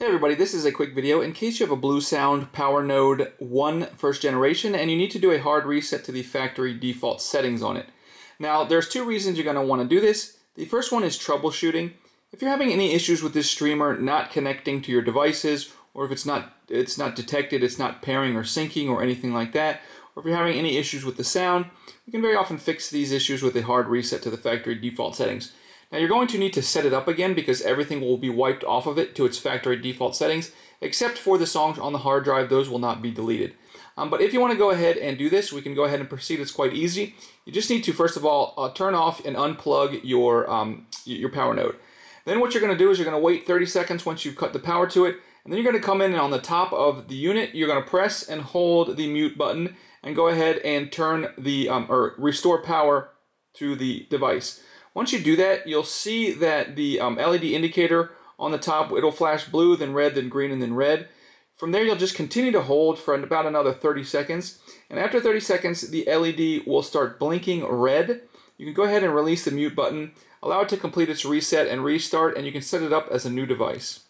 Hey everybody, this is a quick video in case you have a Bluesound PowerNode 1 first generation and you need to do a hard reset to the factory default settings on it. Now there's two reasons you're going to want to do this. The first one is troubleshooting. If you're having any issues with this streamer not connecting to your devices or if it's not it's not detected, it's not pairing or syncing or anything like that, or if you're having any issues with the sound, you can very often fix these issues with a hard reset to the factory default settings. Now you're going to need to set it up again because everything will be wiped off of it to its factory default settings, except for the songs on the hard drive, those will not be deleted. Um, but if you want to go ahead and do this, we can go ahead and proceed. It's quite easy. You just need to, first of all, uh, turn off and unplug your, um, your power node. Then what you're going to do is you're going to wait 30 seconds once you've cut the power to it, and then you're going to come in and on the top of the unit, you're going to press and hold the mute button and go ahead and turn the, um, or restore power to the device. Once you do that, you'll see that the um, LED indicator on the top, it'll flash blue, then red, then green, and then red. From there, you'll just continue to hold for about another 30 seconds. And after 30 seconds, the LED will start blinking red. You can go ahead and release the mute button, allow it to complete its reset and restart, and you can set it up as a new device.